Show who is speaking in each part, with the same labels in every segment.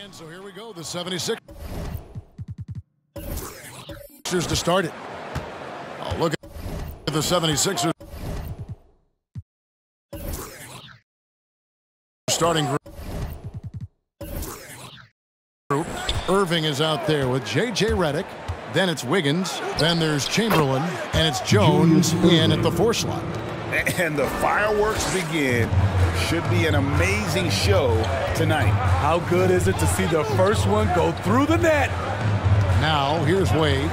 Speaker 1: And so here we go, the 76ers to start it. Oh, look at the 76ers starting group. Erving is out there with J.J. Redick. Then it's Wiggins. Then there's Chamberlain. And it's Jones in at the four slot.
Speaker 2: And the fireworks begin. Should be an amazing show tonight.
Speaker 3: How good is it to see the first one go through the net?
Speaker 1: Now, here's Wade.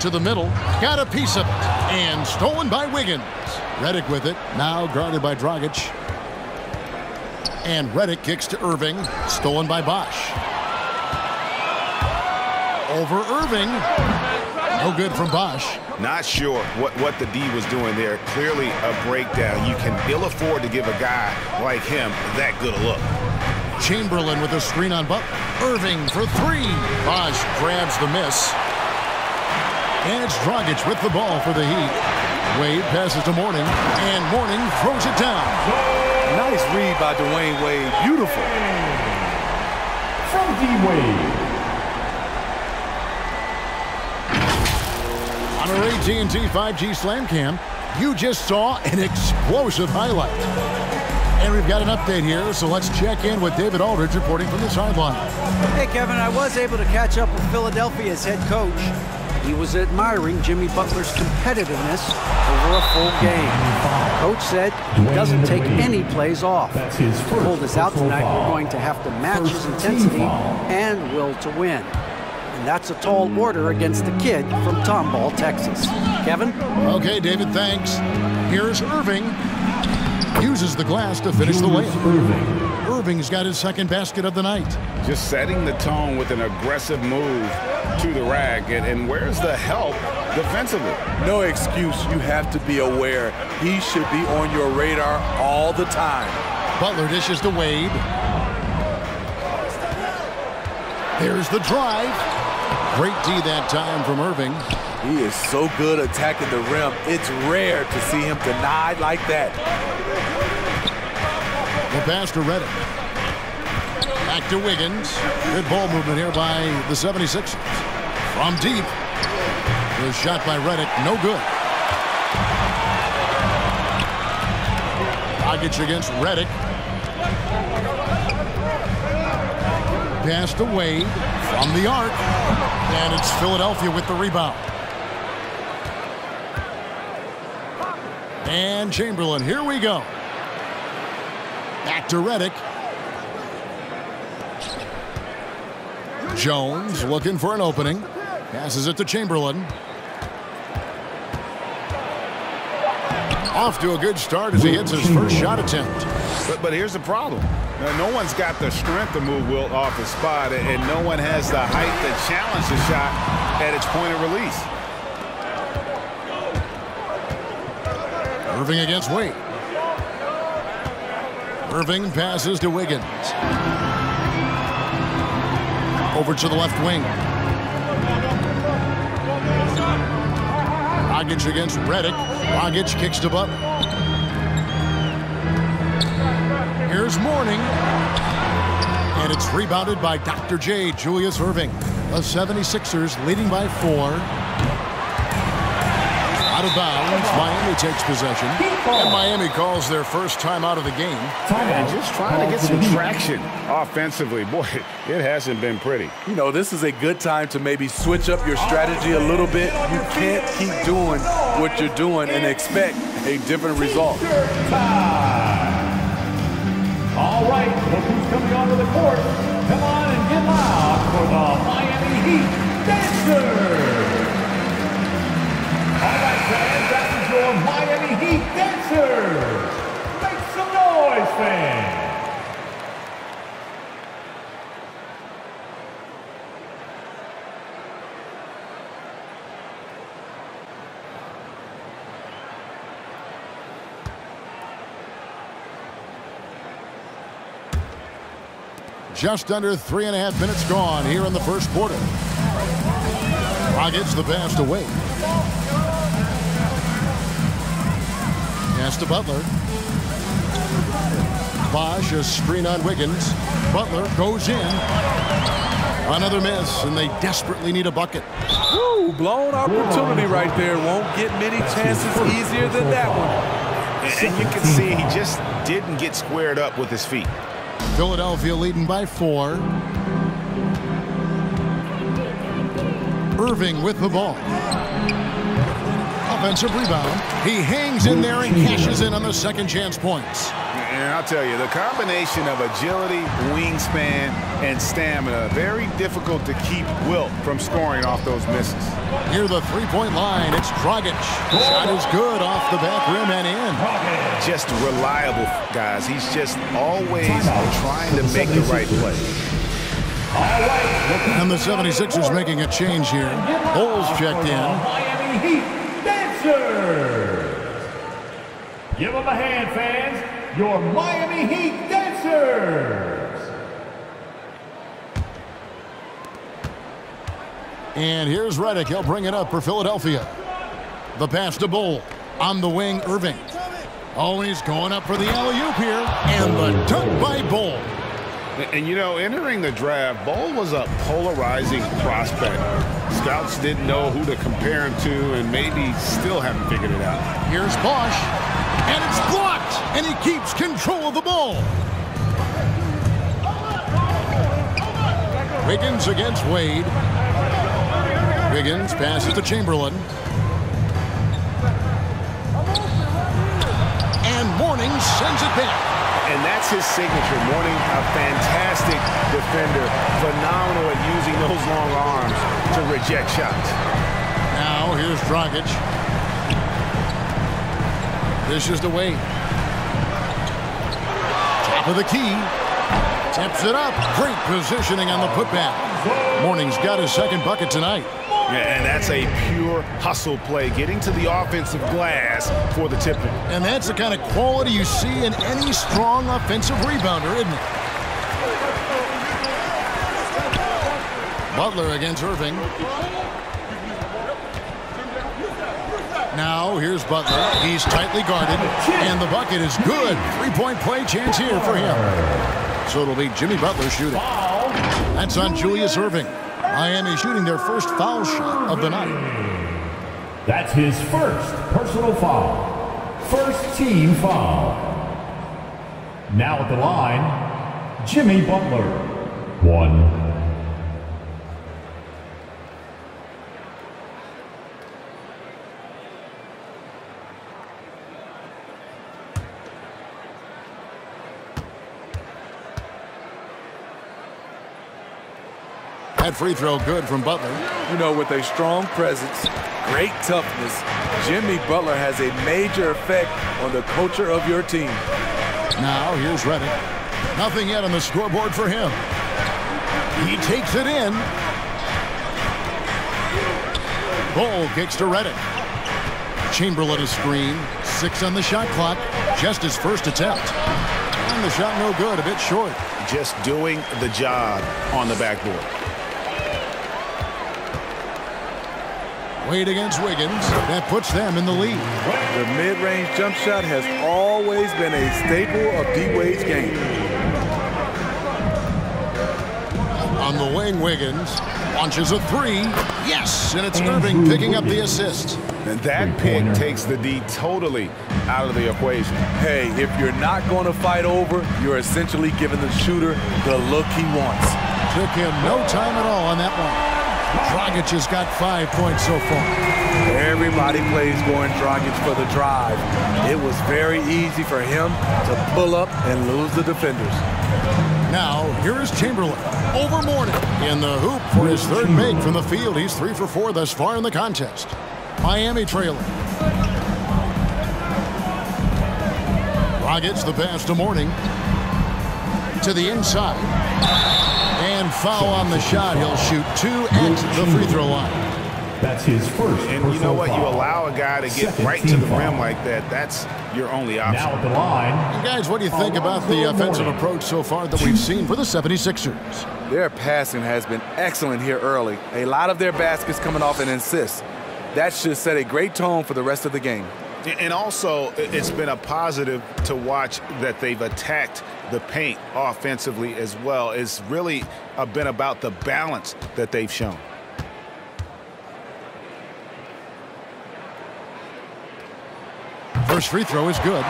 Speaker 1: To the middle. Got a piece of it. And stolen by Wiggins. Redick with it. Now guarded by Dragic. And Redick kicks to Erving. Stolen by Bosh. Over Erving. No good from Bosh.
Speaker 2: Not sure what, what the D was doing there. Clearly a breakdown. You can ill afford to give a guy like him that good a look.
Speaker 1: Chamberlain with a screen on Buck. Erving for three. Bosh grabs the miss. And it's Dragic with the ball for the Heat. Wade passes to Mourning, and Mourning throws it down.
Speaker 3: Nice read by Dwyane Wade. Beautiful.
Speaker 4: From D-Wade.
Speaker 1: On our AT&T 5G Slam Cam, you just saw an explosive highlight. And we've got an update here, so let's check in with David Aldridge reporting from the sideline.
Speaker 5: Hey, Kevin, I was able to catch up with Philadelphia's head coach. He was admiring Jimmy Butler's competitiveness over a full game. Coach said he doesn't take any plays off.
Speaker 4: That's his
Speaker 5: If he pulled us out
Speaker 4: personal
Speaker 5: tonight, we're going to have to match his intensity and will to win. And that's a tall order against the kid from Tomball, Texas. Kevin?
Speaker 1: Okay, David, thanks. Here's Erving. Uses the glass to finish the
Speaker 4: Julius
Speaker 1: layup.
Speaker 4: Erving.
Speaker 1: Erving's got his second basket of the night.
Speaker 2: Just setting the tone with an aggressive move to the rack. And, and where's the help defensively?
Speaker 3: No excuse. You have to be aware. He should be on your radar all the time.
Speaker 1: Butler dishes to Wade. There's the drive. Great D that time from Erving.
Speaker 3: He is so good attacking the rim. It's rare to see him denied like that.
Speaker 1: The pass to Redick. Back to Wiggins. Good ball movement here by the 76ers. From deep. The shot by Redick. no good. Dragic against Redick. Pass to Wade from the arc. And it's Philadelphia with the rebound. And Chamberlain, here we go. Back to Redick. Jones looking for an opening. Passes it to Chamberlain. Off to a good start as he hits his first shot attempt.
Speaker 2: But, but here's the problem. Now, no one's got the strength to move Wilt off his spot, and, no one has the height to challenge the shot at its point of release.
Speaker 1: Erving against Wade. Erving passes to Wiggins. Over to the left wing. Dragic against Redick. Dragic kicks to Butler. Here's Mourning. And it's rebounded by Dr. J, Julius Erving. The 76ers leading by four. Out of bounds, Miami takes possession. And Miami calls their first time out of the game.
Speaker 2: And just trying to get some traction offensively. Boy, it hasn't been pretty.
Speaker 3: You know, this is a good time to maybe switch up your strategy a little bit. You can't keep doing what you're doing and expect a different result.
Speaker 4: All right, look who's coming onto the court. Come on and get loud for the Miami Heat Dancers. All right, fans, that is your Miami Heat Dancers. Make some noise, fans.
Speaker 1: Just under three and a half minutes gone here in the first quarter. Rockets the pass to Wade. Pass to Butler. Bosh a screen on Wiggins. Butler goes in. Another miss, and they desperately need a bucket.
Speaker 3: Ooh, blown opportunity right there. Won't get many chances easier than that one.
Speaker 2: And you can see he just didn't get squared up with his feet.
Speaker 1: Philadelphia leading by four. Erving with the ball. Offensive rebound. He hangs in there and cashes in on the second chance points.
Speaker 2: And I'll tell you, the combination of agility, wingspan, and stamina, very difficult to keep Wilt from scoring off those misses.
Speaker 1: Near the three-point line, it's Dragic. Shot is good off the back rim and in.
Speaker 2: Just reliable, guys. He's just always trying to make the right play.
Speaker 1: And the 76ers making a change here. Bulls checked in.
Speaker 4: Miami Heat dancers. Give them a hand, fans. Your Miami Heat dancers.
Speaker 1: And here's Redick. He'll bring it up for Philadelphia. The pass to Bol. On the wing, Erving. Oh, he's going up for the alley-oop here. And the dunk by Bol.
Speaker 2: And you know, entering the draft, Bol was a polarizing prospect. Scouts didn't know who to compare him to and maybe still haven't figured it out.
Speaker 1: Here's Bosh. And it's blocked. And he keeps control of the ball. Wiggins against Wade. Wiggins passes to Chamberlain. And Mourning sends it back.
Speaker 2: And that's his signature. Mourning, a fantastic defender. Phenomenal at using those long arms to reject shots.
Speaker 1: Now here's Dragic. This is the way. Top of the key. Tips it up. Great positioning on the putback. Mourning's got his second bucket tonight.
Speaker 2: Yeah, and that's a pure hustle play, getting to the offensive glass for the tip.
Speaker 1: And that's the kind of quality you see in any strong offensive rebounder, isn't it? Butler against Erving. Now here's Butler. He's tightly guarded, and the bucket is good. Three-point play chance here for him. So it'll be Jimmy Butler shooting. That's on Julius Erving. Miami shooting their first foul shot of the night.
Speaker 4: That's his first personal foul. First team foul. Now at the line, Jimmy Butler. One.
Speaker 1: Free throw good from Butler.
Speaker 3: You know, with a strong presence, great toughness, Jimmy Butler has a major effect on the culture of your team.
Speaker 1: Now here's Redick. Nothing yet on the scoreboard for him. He takes it in. Bol kicks to Redick. Chamberlain a screen. Six on the shot clock. Just his first attempt. And the shot no good, a bit short.
Speaker 2: Just doing the job on the backboard.
Speaker 1: Wade against Wiggins. That puts them in the lead.
Speaker 3: The mid-range jump shot has always been a staple of D-Wade's game.
Speaker 1: On the wing, Wiggins launches a three. Yes, and it's Erving picking up the assist.
Speaker 2: And that pick takes the D totally out of the equation.
Speaker 3: Hey, if you're not going to fight over, you're essentially giving the shooter the look he wants.
Speaker 1: Took him no time at all on that one. Dragic has got five points so far.
Speaker 3: Everybody plays going Dragic for the drive. It was very easy for him to pull up and lose the defenders.
Speaker 1: Now, here is Chamberlain over Mourning in the hoop for his third make from the field. He's three for four thus far in the contest. Miami trailing. Dragic the pass to Mourning. To the inside. And foul on the shot. He'll shoot two at the free throw line.
Speaker 4: That's his first.
Speaker 2: And you know what? You allow a guy to get
Speaker 4: Second
Speaker 2: right to
Speaker 4: team
Speaker 2: the rim like that. That's your only option.
Speaker 4: Now at the line,
Speaker 1: And guys, what do you think about the offensive approach so far that we've seen for the 76ers?
Speaker 3: Their passing has been excellent here early. A lot of their baskets coming off an assist. That should set a great tone for the rest of the game.
Speaker 2: And also, it's been a positive to watch that they've attacked the paint offensively as well. It's really uh, been about the balance that they've shown.
Speaker 1: First free throw is good.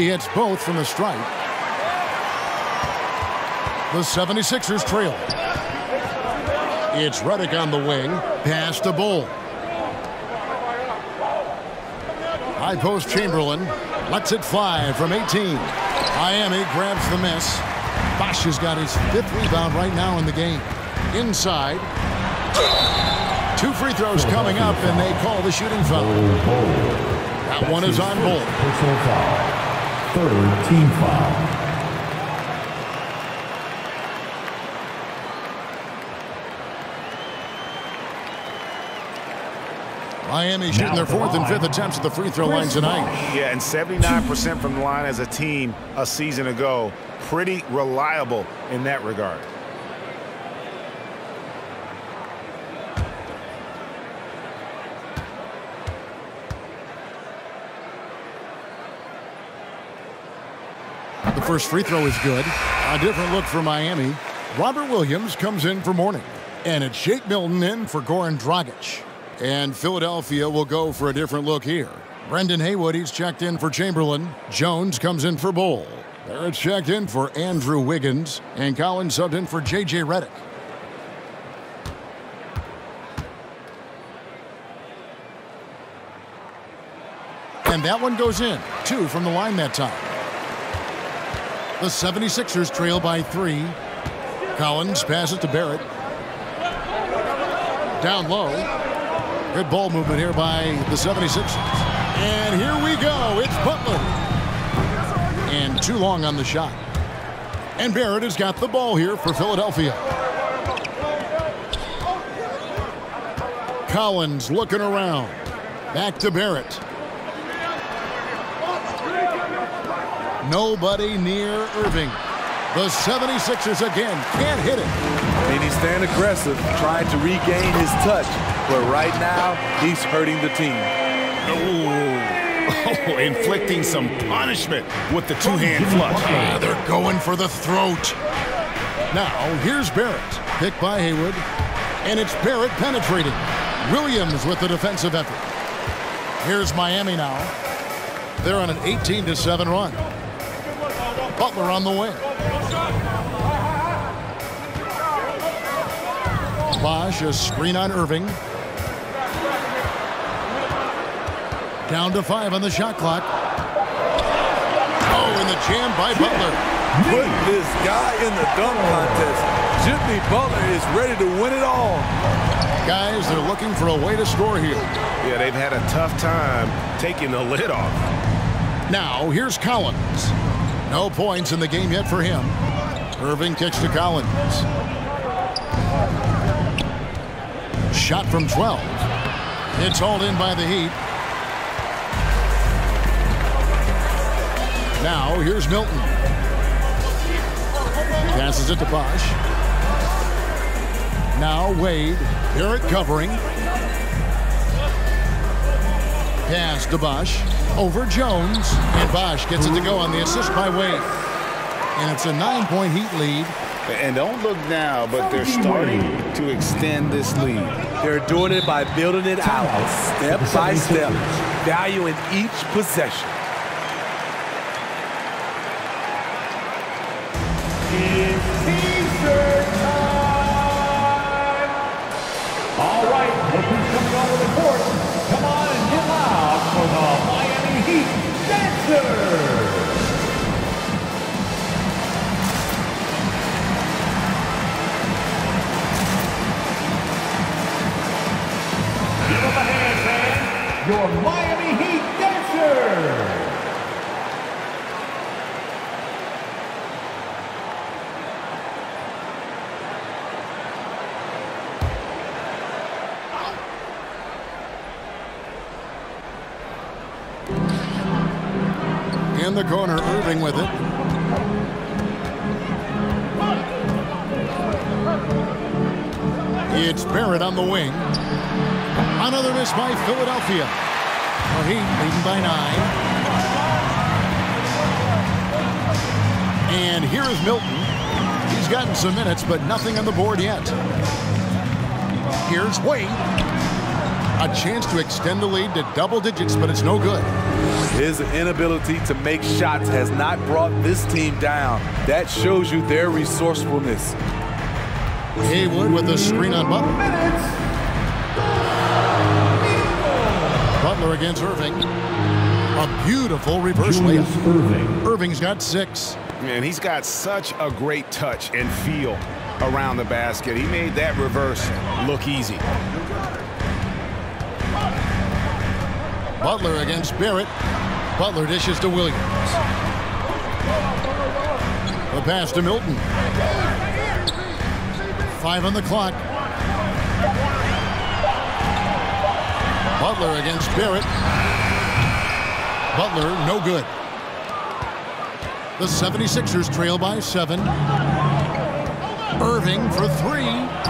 Speaker 1: He hits both from the stripe. The 76ers trail. It's Redick on the wing. Pass to Bol. High post Chamberlain lets it fly from 18. Miami grabs the miss. Bosh has got his fifth rebound right now in the game. Inside. Two free throws coming up, and they call the shooting foul. That one is on Bol.
Speaker 4: Personal foul. Third team foul.
Speaker 1: Miami shooting their fourth and fifth attempts at the free throw line tonight.
Speaker 2: Yeah, and 79% from the line as a team a season ago. Pretty reliable in that regard.
Speaker 1: First free throw is good. A different look for Miami. Robert Williams comes in for Mourning. And it's Jake Milton in for Goran Dragic. And Philadelphia will go for a different look here. Brendan Haywood, he's checked in for Chamberlain. Jones comes in for Bol. There it's checked in for Andrew Wiggins. And Collins subbed in for J.J. Redick. And that one goes in. Two from the line that time. The 76ers trail by three. Collins passes to Barrett. Down low. Good ball movement here by the 76ers. And here we go. It's Butler. And too long on the shot. And Barrett has got the ball here for Philadelphia. Collins looking around. Back to Barrett. Nobody near Erving. The 76ers again can't hit it.
Speaker 3: I mean, he's staying aggressive, trying to regain his touch. But right now, he's hurting the team.
Speaker 2: Oh, inflicting some punishment with the two-hand flush.
Speaker 1: Ah, they're going for the throat. Now, here's Barrett. Picked by Haywood. And it's Barrett penetrating. Williams with the defensive effort. Here's Miami now. They're on an 18-7 run. Butler on the wing. Bosh, a screen on Erving. Down to five on the shot clock. Oh, and the jam by Butler.
Speaker 3: Put this guy in the dunk contest. Jimmy Butler is ready to win it all.
Speaker 1: Guys, they're looking for a way to score here.
Speaker 2: Yeah, they've had a tough time taking the lid off.
Speaker 1: Now, here's Collins. No points in the game yet for him. Erving kicks to Collins. Shot from 12. It's hauled in by the Heat. Now, here's Milton. Passes it to Bosh. Now, Wade. Barrett covering. Pass to Bosh. Over Jones. And Bosh gets it to go on the assist by Wade. And it's a nine-point Heat lead.
Speaker 2: And don't look now, but they're starting to extend this lead.
Speaker 3: They're doing it by building it out step by step, valuing each possession.
Speaker 4: The
Speaker 1: corner, Erving with it. It's Barrett on the wing. Another miss by Philadelphia. The Heat leading by nine. And here is Milton. He's gotten some minutes, but nothing on the board yet. Here's Wade. A chance to extend the lead to double digits, but it's no good.
Speaker 3: His inability to make shots has not brought this team down. That shows you their resourcefulness.
Speaker 1: Haywood with a screen on Butler. Butler against Erving. A beautiful reverse
Speaker 4: Julius
Speaker 1: layup.
Speaker 4: Erving.
Speaker 1: Erving's got six.
Speaker 2: Man, he's got such a great touch and feel around the basket. He made that reverse look easy.
Speaker 1: Butler against Barrett. Butler dishes to Williams. The pass to Milton. Five on the clock. Butler against Barrett. Butler, no good. The 76ers trail by seven. Erving for three.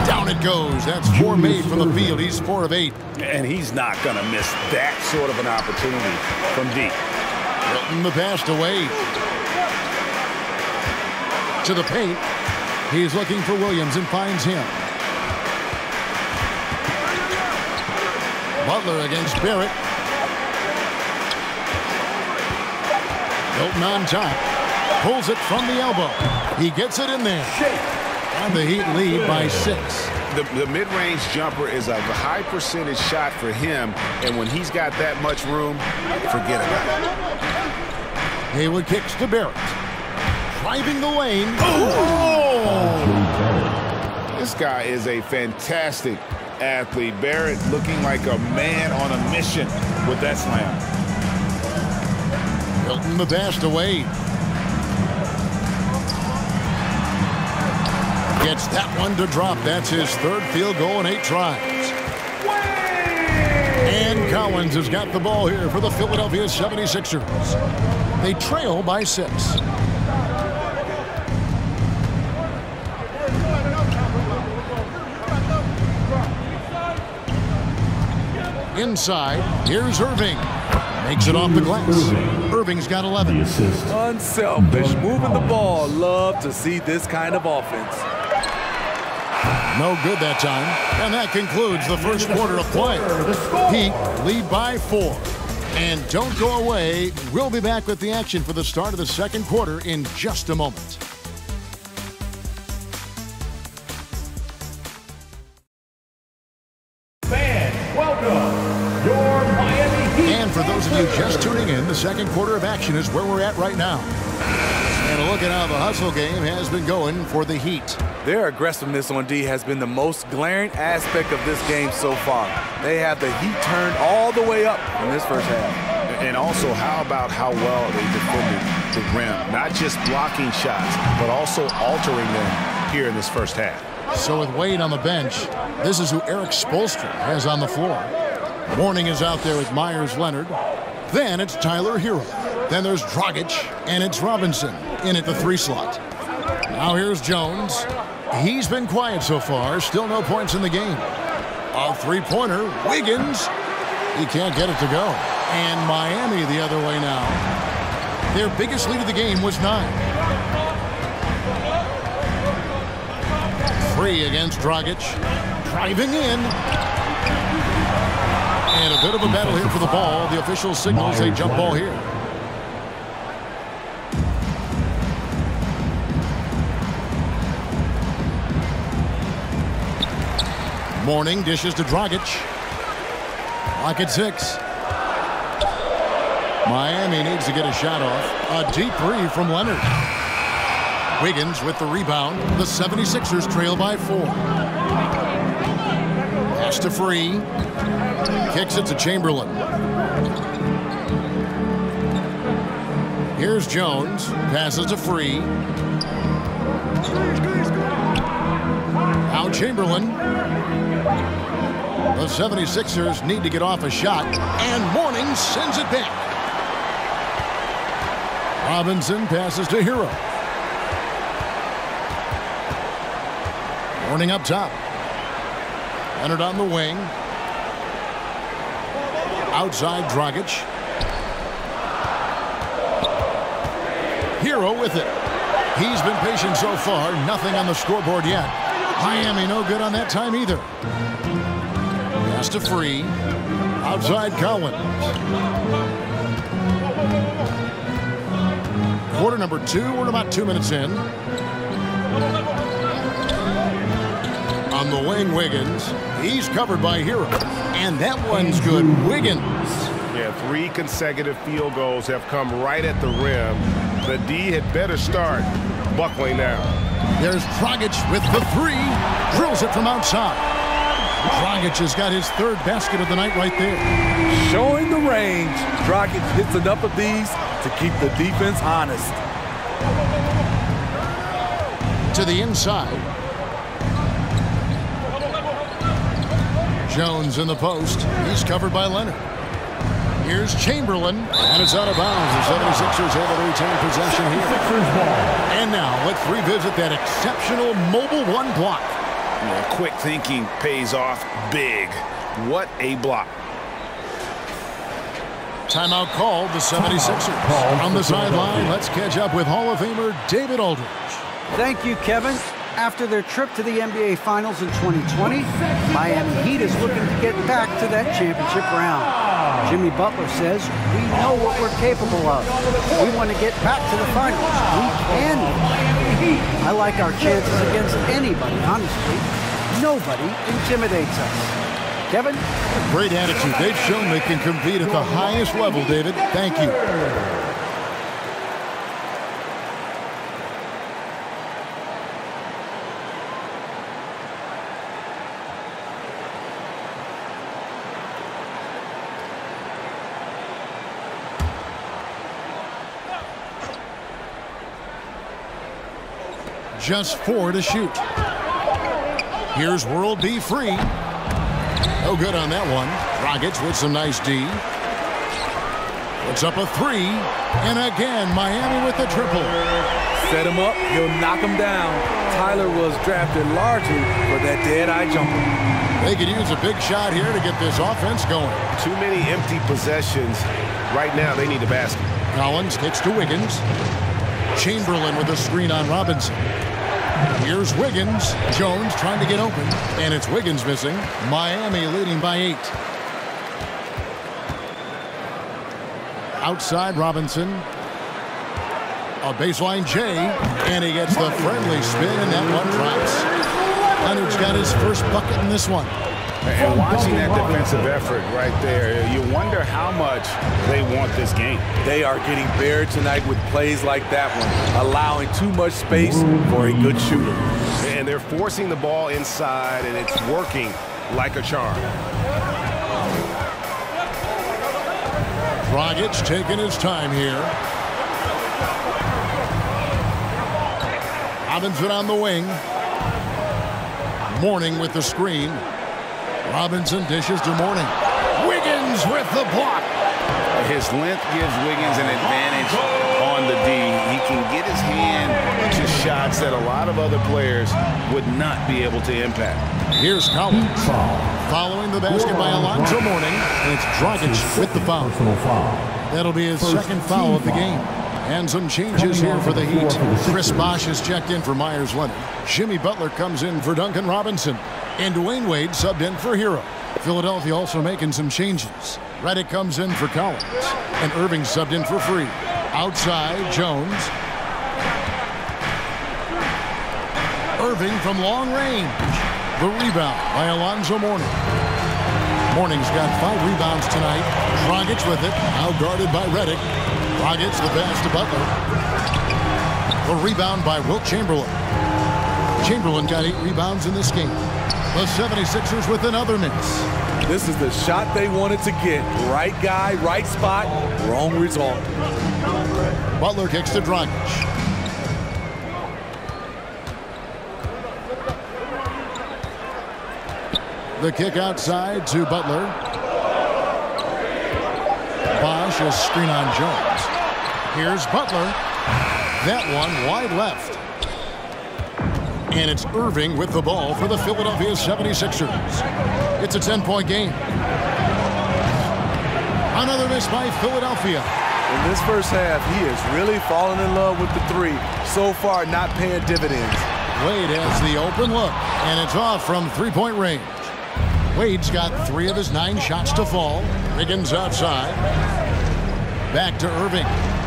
Speaker 1: Down it goes. That's four made from the field. He's four of eight.
Speaker 2: And he's not going to miss that sort of an opportunity from deep.
Speaker 1: Milton the pass to Wade. To the paint. He's looking for Williams and finds him. Butler against Barrett. Milton on top. Pulls it from the elbow. He gets it in there. And the Heat lead by six.
Speaker 2: The, the mid-range jumper is a high percentage shot for him, and when he's got that much room, forget about it.
Speaker 1: Haywood kicks to Barrett. Driving the lane. Oh!
Speaker 2: This guy is a fantastic athlete. Barrett looking like a man on a mission with that slam.
Speaker 1: Milton the pass to Wade. Gets that one to drop. That's his third field goal in eight tries. And Collins has got the ball here for the Philadelphia 76ers. They trail by six. Inside, here's Erving. Makes it off the glass. Erving's got 11.
Speaker 4: The assist.
Speaker 3: Unselfish, moving the ball. Love to see this kind of offense.
Speaker 1: No good that time. And that concludes the first quarter of play. Heat lead by four. And don't go away. We'll be back with the action for the start of the second quarter in just a moment.
Speaker 4: Fans, welcome your Miami Heat.
Speaker 1: And for those of you just tuning in, the second quarter of action is where we're at right now. And a look at how the hustle game has been going for the Heat.
Speaker 3: Their aggressiveness on D has been the most glaring aspect of this game so far. They have the heat turned all the way up in this first half.
Speaker 2: And also, how about how well they defended the rim? Not just blocking shots, but also altering them here in this first half.
Speaker 1: So with Wade on the bench, this is who Erik Spoelstra has on the floor. Mourning is out there with Meyers Leonard. Then it's Tyler Herro. Then there's Dragic, and it's Robinson in at the three slot. Now here's Jones. He's been quiet so far. Still no points in the game. A three-pointer. Wiggins. He can't get it to go. And Miami the other way now. Their biggest lead of the game was nine. Free against Dragic. Driving in. And a bit of a battle here for the ball. The official signals a jump ball here. Mourning dishes to Dragic. Lock at six. Miami needs to get a shot off. A deep three from Leonard. Wiggins with the rebound. The 76ers trail by four. Pass to Free. Kicks it to Chamberlain. Here's Jones. Passes to Free. Now Chamberlain. The 76ers need to get off a shot. And Mourning sends it back. Robinson passes to Herro. Mourning up top. Leonard on the wing. Outside Dragic. Herro with it. He's been patient so far. Nothing on the scoreboard yet. Miami no good on that time either. Pass to Free. Outside Collins. Quarter number two. We're about two minutes in. On the wing, Wiggins. He's covered by Herro. And that one's good. Wiggins.
Speaker 2: Yeah, three consecutive field goals have come right at the rim. The D had better start buckling down.
Speaker 1: There's Dragic with the three. Drills it from outside. Dragic has got his third basket of the night right there.
Speaker 3: Showing the range. Dragic hits enough of these to keep the defense honest.
Speaker 1: To the inside. Jones in the post. He's covered by Leonard. Here's Chamberlain, and it's out of bounds. The 76ers able to retain possession here.
Speaker 4: Sixers ball.
Speaker 1: And now let's revisit that exceptional mobile one block.
Speaker 2: Yeah, quick thinking pays off big. What a block.
Speaker 1: Timeout called the 76ers.
Speaker 4: called
Speaker 1: On the sideline, let's catch up with Hall of Famer David Aldridge.
Speaker 5: Thank you, Kevin. After their trip to the NBA Finals in 2020, Miami Heat is looking to get back to that championship round. Jimmy Butler says, we know what we're capable of. We want to get back to the finals. We can. I like our chances against anybody, honestly. Nobody intimidates us. Kevin?
Speaker 1: Great attitude. They've shown they can compete at the highest level, David. Thank you. Just four to shoot. Here's World B free. No good on that one. Rockets with some nice D. Puts up a three. And again, Miami with the triple.
Speaker 3: Set him up, he'll knock him down. Tyler was drafted largely for that dead-eye jumper.
Speaker 1: They could use a big shot here to get this offense going.
Speaker 2: Too many empty possessions. Right now, they need a basket.
Speaker 1: Collins kicks to Wiggins. Chamberlain with a screen on Robinson. Here's Wiggins. Jones trying to get open. And it's Wiggins missing. Miami leading by eight. Outside Robinson. A baseline J. And he gets the friendly spin, and that one drops. Leonard's got his first bucket in this one.
Speaker 2: And watching that defensive effort right there, you wonder how much they want this game.
Speaker 3: They are getting bare tonight with plays like that one, allowing too much space for a good shooter.
Speaker 2: And they're forcing the ball inside, and it's working like a charm.
Speaker 1: Dragic taking his time here. Robinson on the wing. Mourning with the screen. Robinson dishes to Mourning. Wiggins with the block.
Speaker 2: His length gives Wiggins an advantage on the D. He can get his hand to shots that a lot of other players would not be able to impact.
Speaker 1: Here's Collins. Following the basket by Alonzo Mourning. And it's Dragic with the foul. That'll be his second foul of the game. And some changes here for the Heat. Chris Bosh has checked in for Meyers Leonard. Jimmy Butler comes in for Duncan Robinson. And Dwyane Wade subbed in for Herro. Philadelphia also making some changes. Redick comes in for Collins. And Erving subbed in for Free. Outside, Jones. Erving from long range. The rebound by Alonzo Mourning. Mourning's got five rebounds tonight. Dragic with it, now guarded by Redick. Dragic the pass to Butler. The rebound by Wilt Chamberlain. Chamberlain got eight rebounds in this game. The 76ers with another miss.
Speaker 3: This is the shot they wanted to get. Right guy, right spot, wrong result.
Speaker 1: Butler kicks to Dragic. The kick outside to Butler. Bosh a screen on Jones. Here's Butler. That one wide left. And it's Erving with the ball for the Philadelphia 76ers. It's a 10-point game. Another miss by Philadelphia.
Speaker 3: In this first half, he is really falling in love with the three. So far, not paying dividends.
Speaker 1: Wade has the open look, and it's off from three-point range. Wade's got three of his nine shots to fall. Wiggins outside. Back to Erving.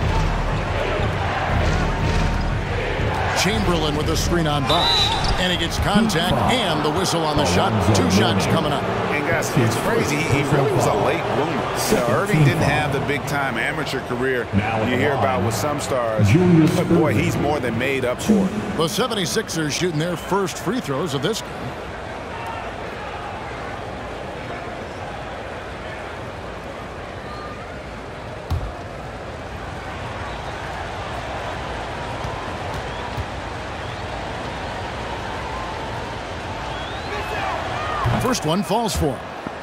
Speaker 1: Chamberlain with the screen on Bosh. And he gets contact and the whistle on the shot. Two shots coming up.
Speaker 2: And guys, it's crazy. He, he really was a late bloomer. You know, Erving didn't have the big-time amateur career you hear about with some stars. But boy, he's more than made up for it.
Speaker 1: The 76ers shooting their first free throws of this game. First one falls for him.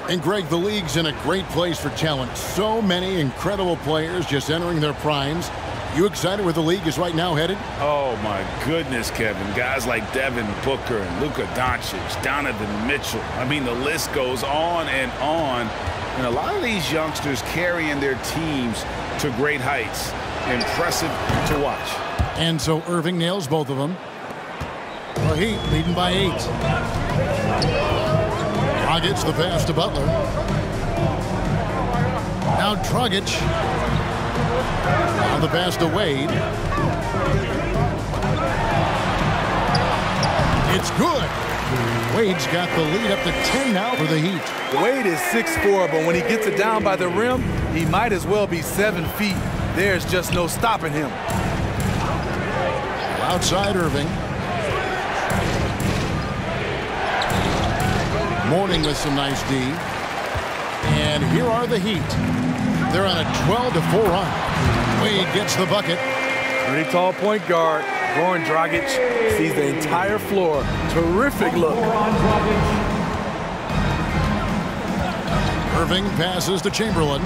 Speaker 1: And Greg, the league's in a great place for talent. So many incredible players just entering their primes. You excited where the league is right now headed?
Speaker 2: Oh, my goodness, Kevin. Guys like Devin Booker and Luka Doncic, Donovan Mitchell. I mean, the list goes on and on. And a lot of these youngsters carrying their teams to great heights. Impressive to watch.
Speaker 1: And so Erving nails both of them. The Heat leading by eight. Dragic the pass to Butler. Now Dragic. Now the pass to Wade. It's good. Wade's got the lead up to 10 now for the Heat.
Speaker 3: Wade is 6'4", but when he gets it down by the rim, he might as well be seven feet. There's just no stopping him.
Speaker 1: Outside Erving. Mourning with some nice D. And here are the Heat. They're on a 12 to 4 run. Wade gets the bucket.
Speaker 3: Pretty tall point guard. Goran Dragic sees the entire floor. Terrific look.
Speaker 1: Erving passes to Chamberlain.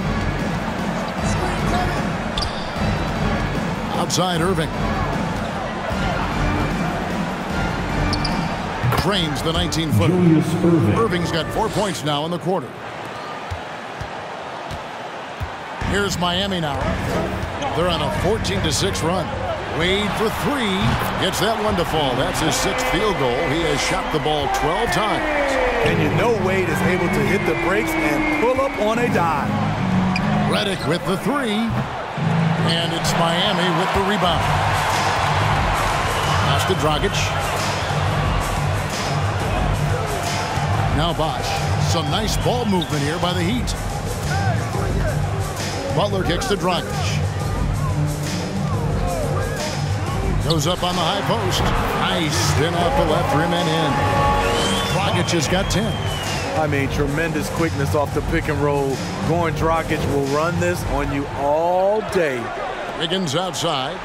Speaker 1: Outside Erving. Drains the 19-footer.
Speaker 4: Erving.
Speaker 1: Erving's got four points now in the quarter. Here's Miami now. They're on a 14-6 run. Wade for three. Gets that one to fall. That's his sixth field goal. He has shot the ball 12 times.
Speaker 3: And you know Wade is able to hit the brakes and pull up on a dime.
Speaker 1: Redick with the three. And it's Miami with the rebound. Pass to Dragic. Now Bosh. Some nice ball movement here by the Heat. Butler kicks to Dragic. Goes up on the high post. Nice spin off the left rim and in. Dragic has got 10.
Speaker 3: I mean, tremendous quickness off the pick and roll. Goran Dragic will run this on you all day.
Speaker 1: Wiggins outside.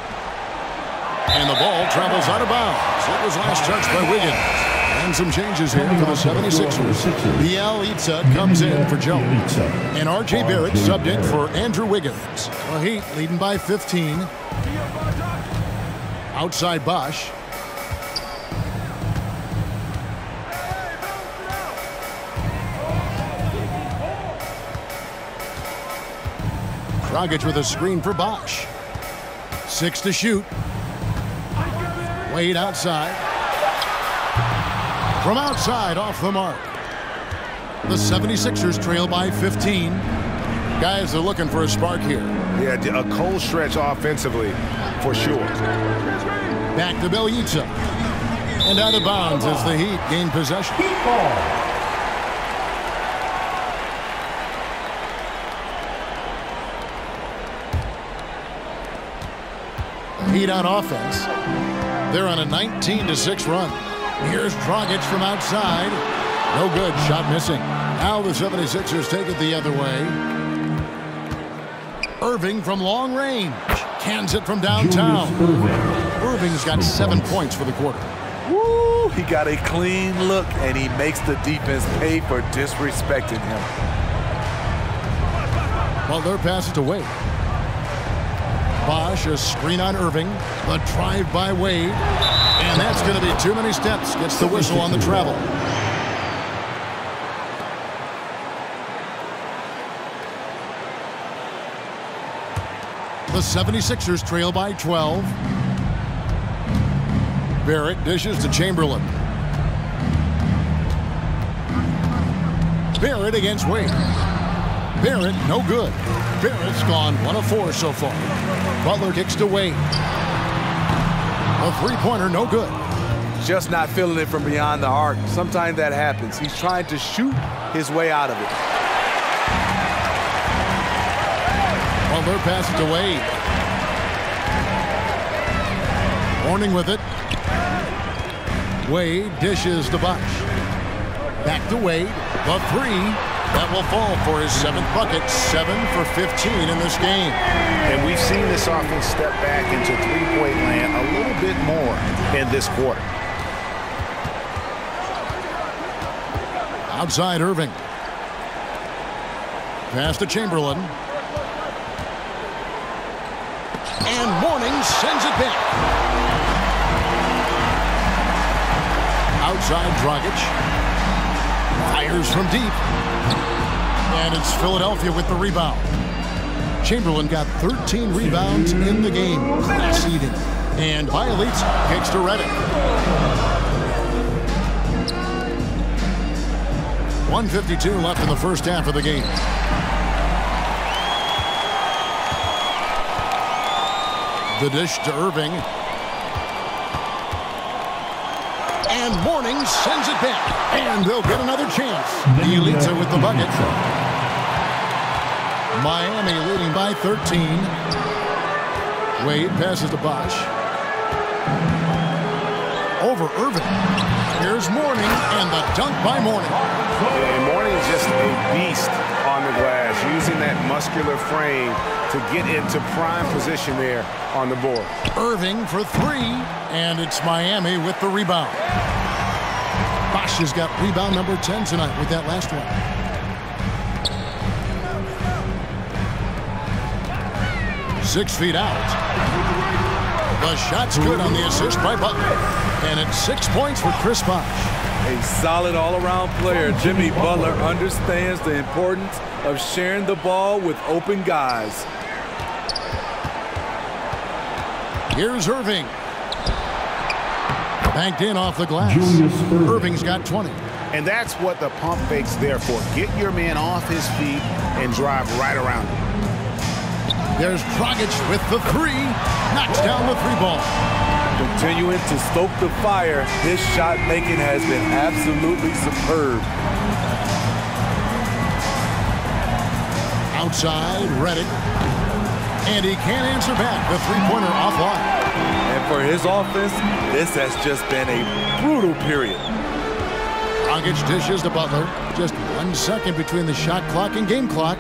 Speaker 1: And the ball travels out of bounds. It was last touched by Wiggins. And some changes here for the 76ers. Bielitsa comes in for Jones. And R.J. Barrett subbed in for Andrew Wiggins. Heat leading by 15. Outside Bosh. Dragic with a screen for Bosh. Six to shoot. Wade outside. From outside, off the mark. The 76ers trail by 15. Guys are looking for a spark here.
Speaker 2: Yeah, a cold stretch offensively, for sure.
Speaker 1: Back to Bielitsa. And out of bounds as the Heat gain possession. Heat on offense. They're on a 19 to 6 run. Here's Dragic from outside. No good. Shot missing. Now the 76ers take it the other way. Erving from long range. Cans it from downtown. Erving's got seven points for the quarter.
Speaker 3: Woo! He got a clean look, and he makes the defense pay for disrespecting him.
Speaker 1: Butler passes to Wade. Bosh, a screen on Erving. The drive by Wade. And that's going to be too many steps. Gets the whistle on the travel. The 76ers trail by 12. Barrett dishes to Chamberlain. Barrett against Wade. Barrett, no good. Barrett's gone one of four so far. Butler kicks to Wade. A three-pointer, no good.
Speaker 3: Just not feeling it from beyond the arc. Sometimes that happens. He's trying to shoot his way out of it.
Speaker 1: Butler passes to Wade. Mourning with it. Wade dishes to Bosh. Back to Wade. The three. That will fall for his seventh bucket. Seven for 15 in this game.
Speaker 2: And we've seen this offense step back into three-point land a little bit more in this quarter.
Speaker 1: Outside Erving. Pass to Chamberlain. And Mourning sends it back. Outside Dragic. Fires from deep. And it's Philadelphia with the rebound. Chamberlain got 13 rebounds in the game. Class eating. And violates. Kicks to Redick. 152 left in the first half of the game. The dish to Erving. And Mourning sends it back. And they'll get another chance. Elitza with the bucket. Miami leading by 13. Wade passes to Bosh. Over Erving. Here's Mourning and the dunk by Mourning.
Speaker 2: And Mourning is just a beast on the glass, using that muscular frame to get into prime position there on the board.
Speaker 1: Erving for three, and it's Miami with the rebound. Bosh has got rebound number 10 tonight with that last one. Six feet out. The shot's good on the assist by Butler. And it's six points for Chris Bosh.
Speaker 3: A solid all-around player, Jimmy Butler understands the importance of sharing the ball with open guys.
Speaker 1: Here's Erving. Banked in off the glass. Erving's got 20.
Speaker 2: And that's what the pump fake's there for. Get your man off his feet and drive right around him.
Speaker 1: There's Dragic with the three. Knocks down the three ball.
Speaker 3: Continuing to stoke the fire, his shot making has been absolutely superb.
Speaker 1: Outside, Redick. And he can't answer back. The three-pointer offline.
Speaker 3: And for his offense, this has just been a brutal period.
Speaker 1: Dragic dishes to Butler. Just one second between the shot clock and game clock.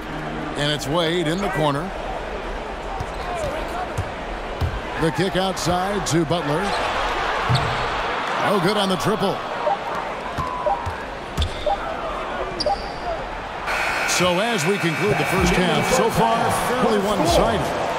Speaker 1: And it's Wade in the corner. The kick outside to Butler. No good on the triple. So as we conclude the first half, so far fairly one-sided.